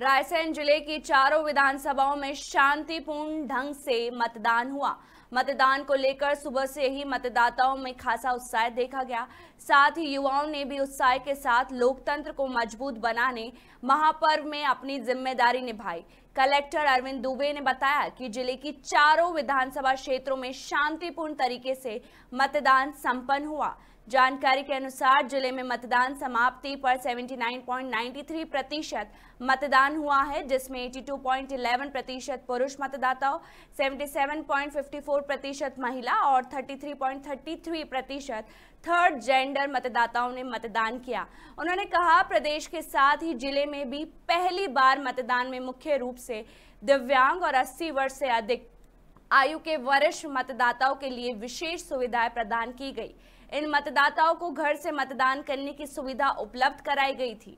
रायसेन ज़िले की चारों विधानसभाओं में शांतिपूर्ण ढंग से मतदान हुआ। मतदान को लेकर सुबह से ही मतदाताओं में खासा उत्साह देखा गया। साथ ही युवाओं ने भी उत्साह के साथ लोकतंत्र को मज़बूत बनाने, महापर्व में अपनी ज़िम्मेदारी निभाई। कलेक्टर अरविंद दुबे ने बताया कि ज़िले की चारों विधानसभा क्षेत्रों में शांतिपूर्ण तरीके से मतदान संपन्न हुआ। जानकारी के अनुसार ज़िले में मतदान समाप्ति पर 79.93 प्रतिशत मतदान हुआ है, जिसमें 82.11 प्रतिशत पुरुष मतदाताओं 77.54 प्रतिशत महिला और 33.33 प्रतिशत थर्ड जेंडर मतदाताओं ने मतदान किया। उन्होंने कहा, प्रदेश के साथ ही ज़िले में भी पहली बार मतदान में मुख्य रूप से दिव्यांग और 80 वर्ष से अधिक आयु के वरिष्ठ मतदाताओं के लिए विशेष सुविधाएँ प्रदान की गई। इन मतदाताओं को घर से मतदान करने की सुविधा उपलब्ध कराई गई थी।